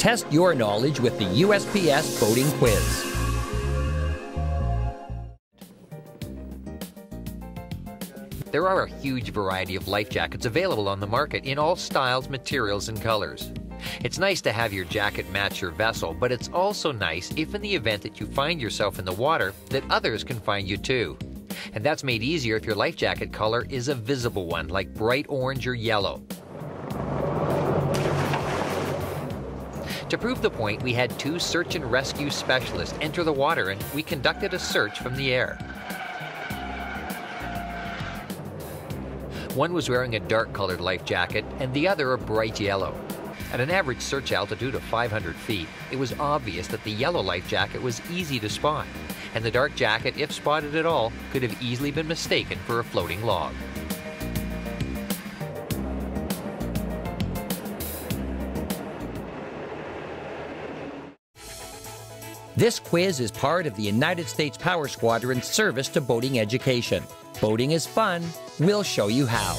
Test your knowledge with the USPS Boating Quiz. There are a huge variety of life jackets available on the market in all styles, materials, and colors. It's nice to have your jacket match your vessel, but it's also nice if in the event that you find yourself in the water, that others can find you too. And that's made easier if your life jacket color is a visible one, like bright orange or yellow. To prove the point, we had two search and rescue specialists enter the water and we conducted a search from the air. One was wearing a dark colored life jacket and the other a bright yellow. At an average search altitude of 500 feet, it was obvious that the yellow life jacket was easy to spot, and the dark jacket, if spotted at all, could have easily been mistaken for a floating log. This quiz is part of the United States Power Squadron's service to boating education. Boating is fun. We'll show you how.